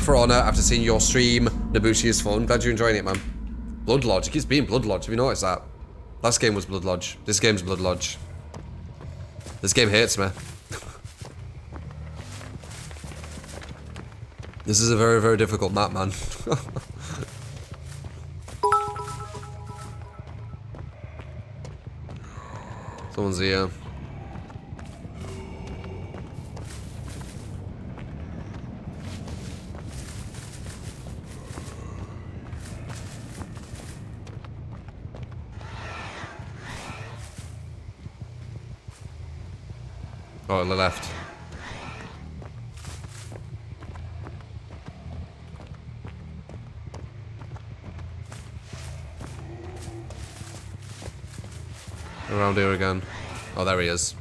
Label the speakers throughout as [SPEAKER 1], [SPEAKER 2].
[SPEAKER 1] For Honor after seeing your stream. Nobushi is fun. Glad you're enjoying it, man. Blood Lodge. It keeps being Blood Lodge. Have you noticed that? Last game was Blood Lodge. This game's Blood Lodge. This game hates me. this is a very, very difficult map, man. Someone's here. Oh, on the left. Around here again. Oh, there he is.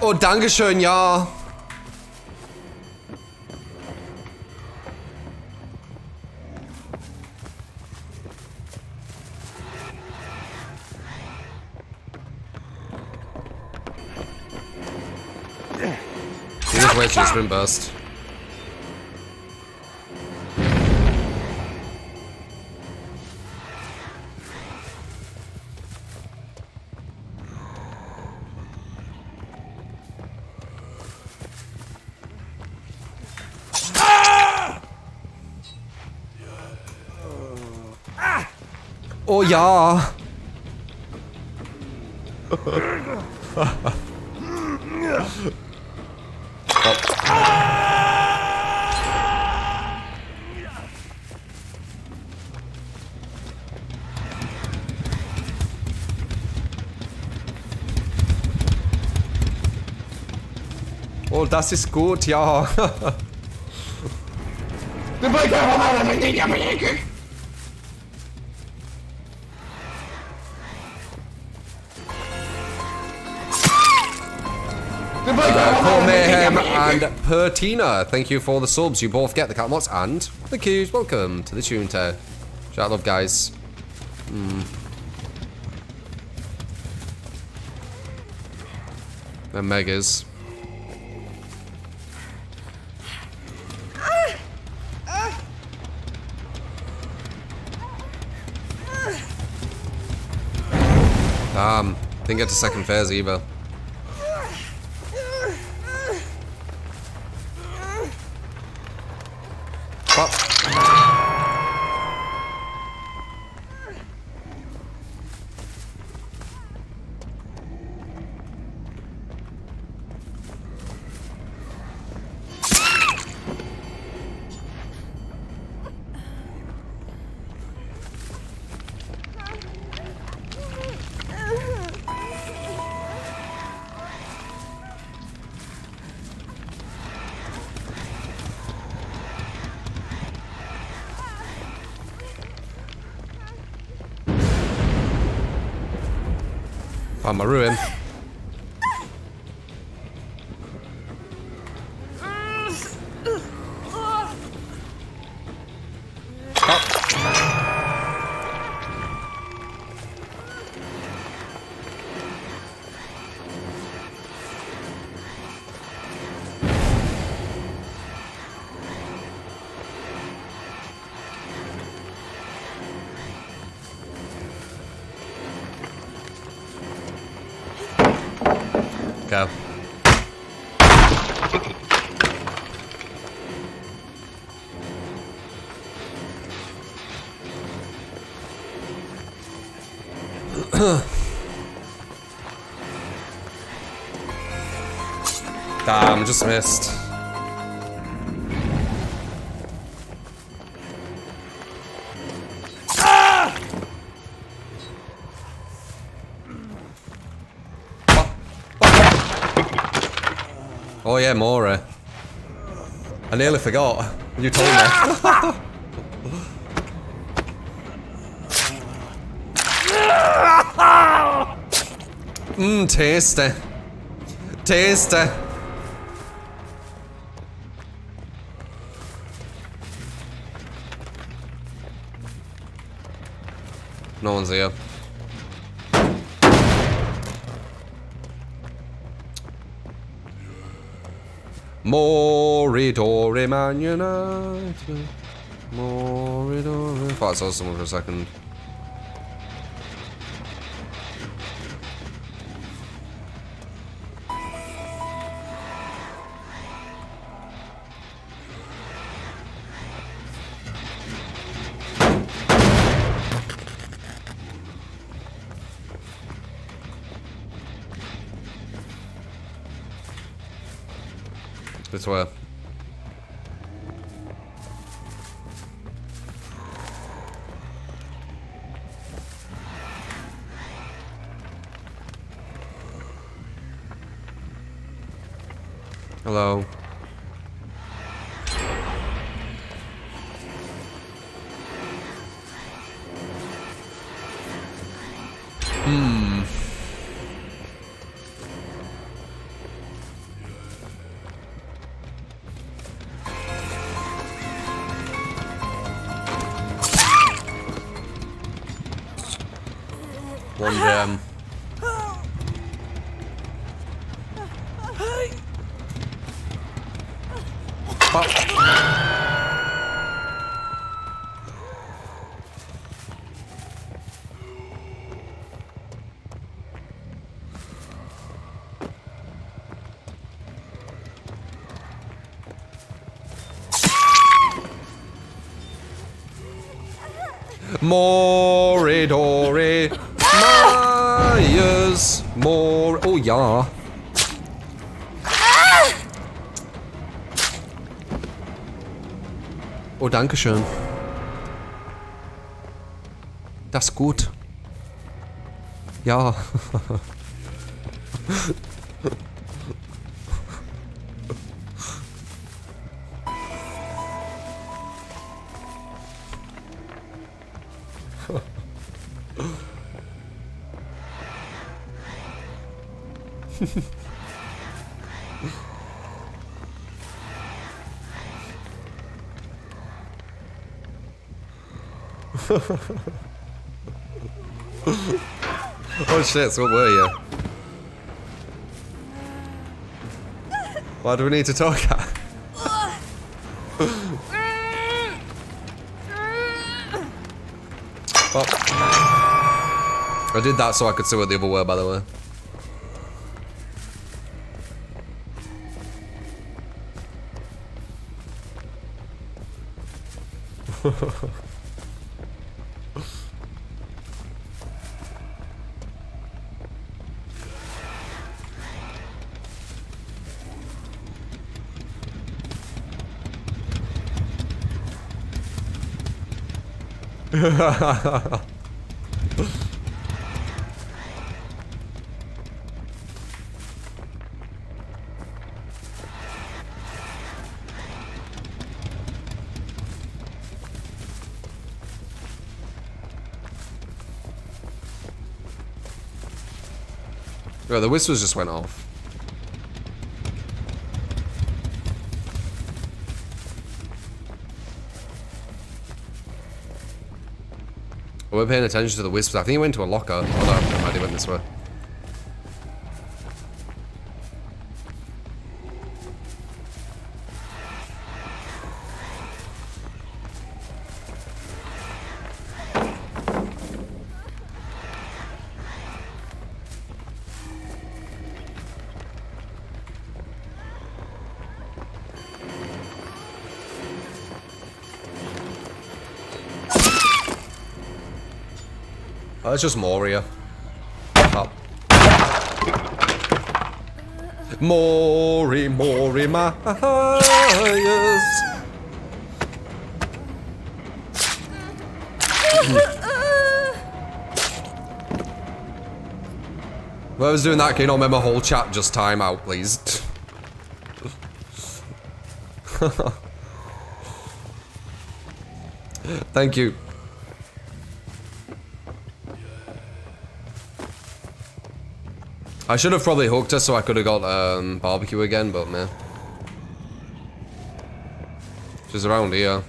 [SPEAKER 1] Oh, Dankeschön, ja. He just waits for the sprint burst. Oh ja. Oh, das ist gut, ja. Mayhem and Pertina, thank you for the subs. You both get the cat mods and the cues. Welcome to the tune tear. Shout love, guys. Hmm. They're megas. Damn. Didn't get to second phase either. Found my ruin. Go. Damn, just missed. Oh yeah, Mora. I nearly forgot. You told me. Mmm, tasty. Tasty. No one's here. Moridore Man United. Moridore. Thought I saw someone for a second. This way. Hello. Hmm. Pop. Moridore Myers More Oh ja Oh danke schön. Das ist gut. Ja Oh shit, so what were you? Why do we need to talk? Oh. I did that so I could see what the other were, by the way. Bro, the whistles just went off. We're paying attention to the whispers. I think he went to a locker. Oh no, mind, he went this way. Oh, just Moria. Oh. Mori, Mori, Myers. Whoever's doing that, can you not make my whole chat just time out, please? Thank you. I should have probably hooked her so I could have got um, barbecue again, but man. She's around here.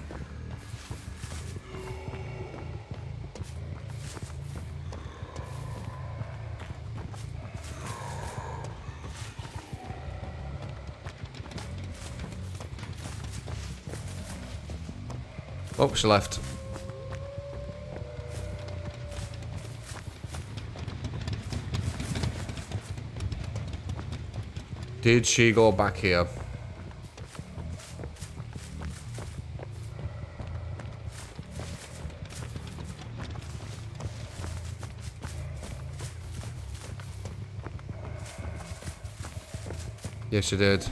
[SPEAKER 1] Oh, she left. Did she go back here? Yes, she did.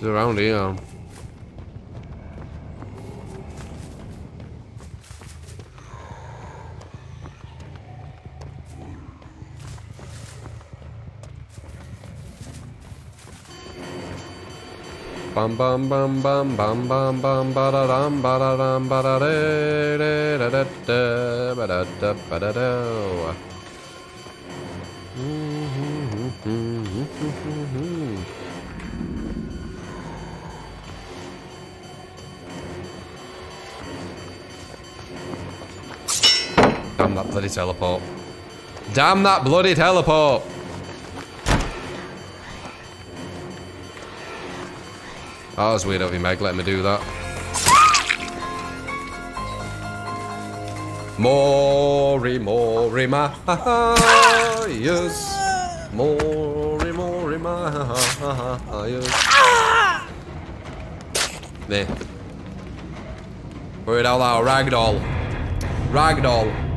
[SPEAKER 1] It's around here. Bum bum bum bum bum bum bum ba da dum ba da dum ba da da da da da ba da da ba da da. Damn that bloody teleport. Damn that bloody teleport! That was weird of you, Meg, letting me do that. Mori, Mori, ma, yes. Mori, Mori, ma, yes. There. Out loud, ragdoll. Ragdoll.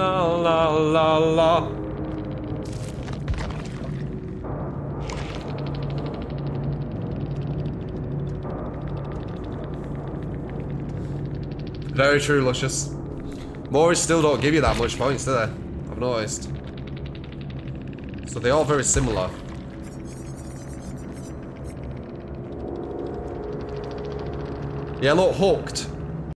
[SPEAKER 1] La la la la. Very true, Luscious. Moris still don't give you that much points, do they? I've noticed. So they are very similar. Yeah, look, hooked.